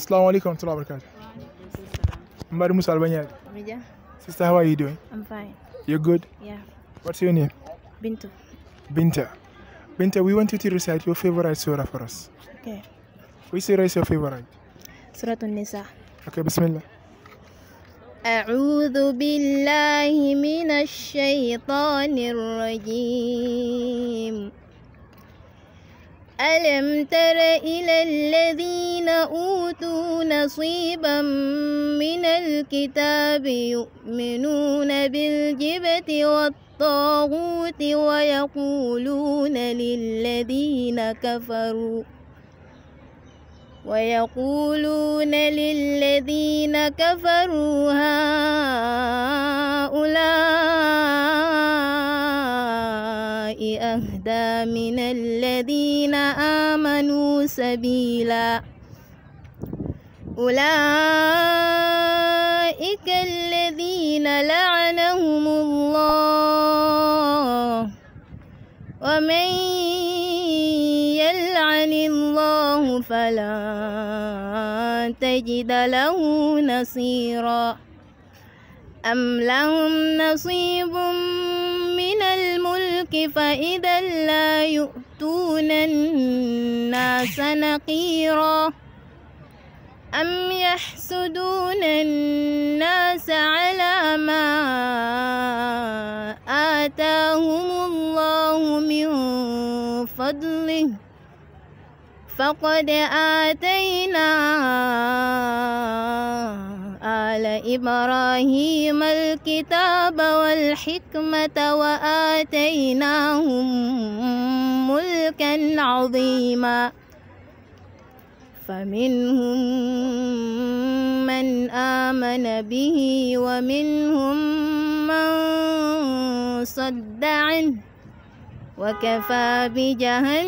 Assalamu alaikum warahmatullahi wabarakatuh. Mbari Musa Albanyari. Mija, Sister, how are you doing? I'm fine. You're good? Yeah. What's your name? Bintu. Binta. Binta, we want you to recite your favorite surah for us. Okay. Which surah is your favorite? Surah An-Nisa. Okay, Bismillah. أعوذ بالله من الشيطان الرجيم ألم تر إلى الذين أوتوا نصيبا من الكتاب يؤمنون بالجبت والطاغوت ويقولون للذين كفروا ويقولون للذين كفروا هؤلاء أهدى من الذين آمنوا سبيلا أولئك الذين لعنهم الله. ومن يلعن الله فلا تجد له نصيرا. أم لهم نصيب من الملك فإذا لا يؤتون الناس نقيرا. أم يحسدون الناس على ما آتاهم الله من فضله فقد آتينا آل إبراهيم الكتاب والحكمة وآتيناهم ملكا عظيما فمنهم من آمن به ومنهم من صد عنه وكفى بجهنم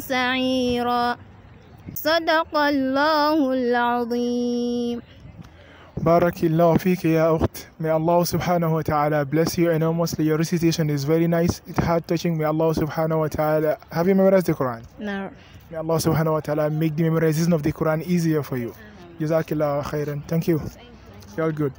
سعيرا. صدق الله العظيم. Barakallahu fiqh ya ukht. May Allah subhanahu wa ta'ala bless you enormously. Your recitation is very nice. It's heart touching. May Allah subhanahu wa ta'ala. Have you memorized the Quran? No. May Allah subhanahu wa ta'ala make the memorization of the Quran easier for you. Jazakallah khairan. Thank you. You're good.